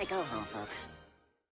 I go home, folks.